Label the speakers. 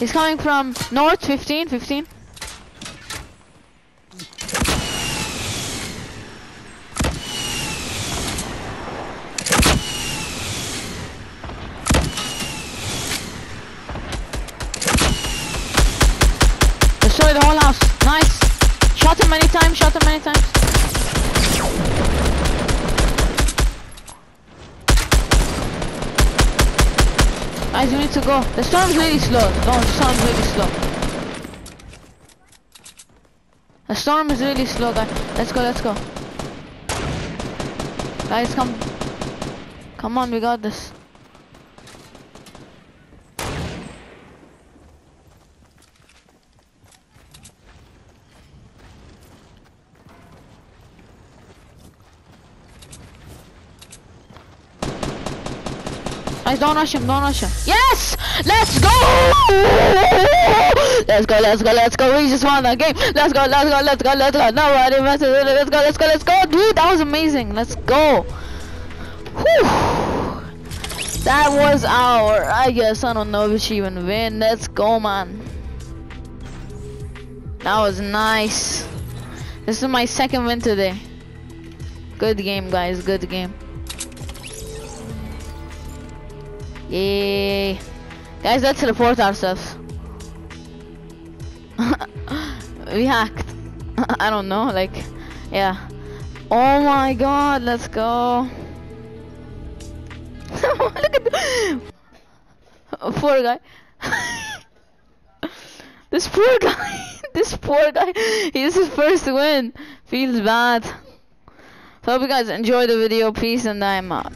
Speaker 1: He's coming from north, 15, 15. Destroy the whole house. Nice. Shot him many times, shot him many times. Guys, you need to go. The storm's really slow. No, the storm's really slow. The storm is really slow, guys. Let's go, let's go. Guys, come. Come on, we got this. Don't rush him, don't rush him. Yes! Let's go! Let's go, let's go, let's go. We just won the game. Let's go, let's go, let's go, let's go. Nobody messes with it. Let's go, let's go, let's go. Dude, that was amazing. Let's go. Whew. That was our, I guess, I don't know if she even win. Let's go, man. That was nice. This is my second win today. Good game, guys. Good game. Yay. Guys, let's report ourselves. we hacked. I don't know, like, yeah. Oh my god, let's go. Look at the poor guy. this poor guy. this poor guy. He's his first win. Feels bad. So hope you guys enjoy the video. Peace and I'm out.